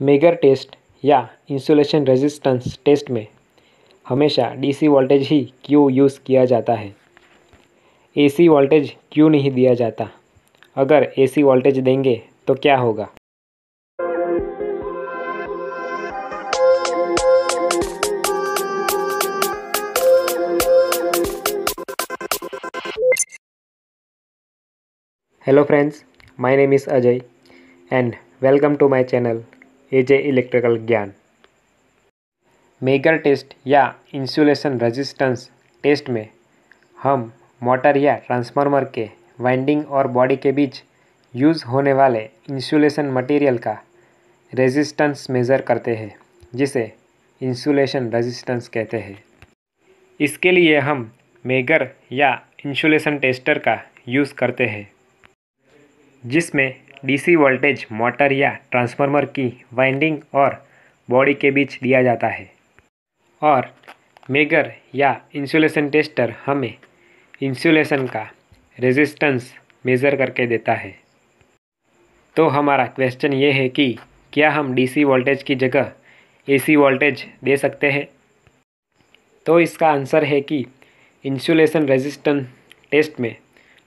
Megger test या insulation resistance test में हमेशा डीसी वोल्टेज ही क्यों यूज़ किया जाता है। एसी वोल्टेज क्यों नहीं दिया जाता? अगर एसी वोल्टेज देंगे तो क्या होगा? Hello friends my name is Ajay and welcome to my channel AJ electrical Gyan. Megger test या इंसुलेशन रेजिस्टेंस टेस्ट में हम मोटर या ट्रांसफार्मर के वाइंडिंग और बॉडी के बीच यूज़ होने वाले इंसुलेशन मटेरियल का रेजिस्टेंस मेज़र करते हैं, जिसे इंसुलेशन रेजिस्टेंस कहते हैं। इसके लिए हम मेगर या इंसुलेशन टेस्टर का यूज़ करते हैं, जिसमें डीसी वोल्टेज, मोटर या ट्रांसफार्मर की वाइंडिंग और बॉडी के बीच दिया जाता है। और मेगर या इंसुलेशन टेस्टर हमें इंसुलेशन का रेजिस्टेंस मेज़र करके देता है। तो हमारा क्वेश्चन ये है कि क्या हम डीसी वोल्टेज की जगह एसी वोल्टेज दे सकते हैं? तो इसका आंसर है कि इंसुलेशन रेजिस्टेंस टेस्ट में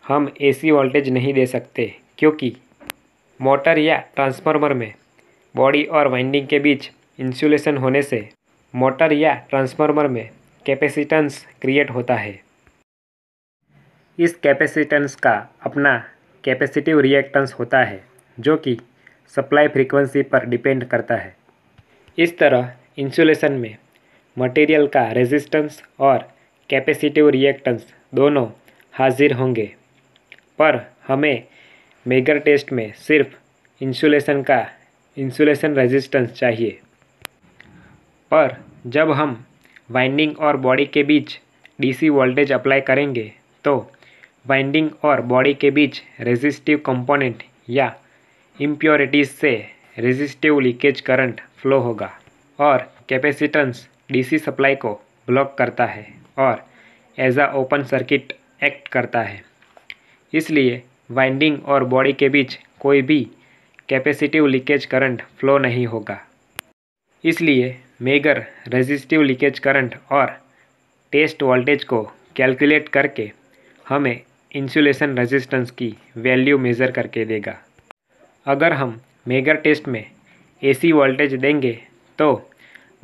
हम एसी वोल्टेज नहीं दे सकते, क्योंकि मोटर या ट्रांसफार्मर में। बॉडी और वाइंडिंग के बीच इंसुलेशन होने से मोटर या ट्रांसफार्मर में कैपेसिटेंस क्रिएट होता है। इस कैपेसिटेंस का अपना कैपेसिटिव रिएक्टेंस होता है, जो कि सप्लाई फ्रीक्वेंसी पर डिपेंड करता है। इस तरह इंसुलेशन में मटेरियल का रेजिस्टेंस और कैपेसिटिव रिएक्टेंस दोनों हाजिर होंगे, पर हमें मेगर टेस्ट में सिर्फ़ इंसुलेशन का इंसुलेशन रेजिस्टेंस चाहिए। पर जब हम वाइंडिंग और बॉडी के बीच डीसी वोल्टेज अप्लाई करेंगे तो वाइंडिंग और बॉडी के बीच रेजिस्टिव कंपोनेंट या इम्प्योरिटीज़ से रेजिस्टिव लीकेज करंट फ्लो होगा और कैपेसिटेंस डीसी सप्लाई को ब्लॉक करता है और as a open circuit act करता है। इसलिए वाइंडिंग और बॉडी के बीच कोई भी कैपेसिटिव लीकेज करंट फ्लो नहीं होगा। इसलिए मेगर रेजिस्टिव लीकेज करंट और टेस्ट वोल्टेज को कैलकुलेट करके हमें इंसुलेशन रेजिस्टेंस की वैल्यू मेज़र करके देगा। अगर हम मेगर टेस्ट में एसी वोल्टेज देंगे तो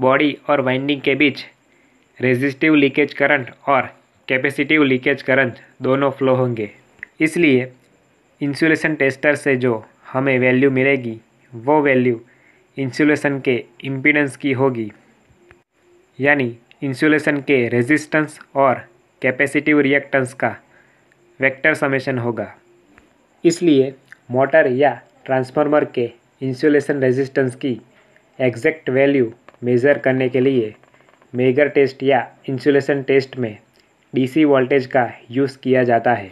बॉडी और वाइंडिंग के बीच रेजिस्टिव लीकेज करंट और कैपेसिटिव लीकेज करंट दोनों फ्लो होंगे। इसलिए इंसुलेशन टेस्टर से जो हमें वैल्यू मिलेगी, वो वैल्यू इंसुलेशन के इम्पीडेंस की होगी। यानी इंसुलेशन के रेजिस्टेंस और कैपेसिटिव रिएक्टेंस का वेक्टर समेशन होगा। इसलिए मोटर या ट्रांसफार्मर के इंसुलेशन रेजिस्टेंस की एग्जैक्ट वैल्यू मेज़र करने के लिए मेगर टेस्ट या इंसुलेशन टेस्ट में डीसी वोल्टेज का यूज़ किया जाता है।